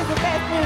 is the best thing.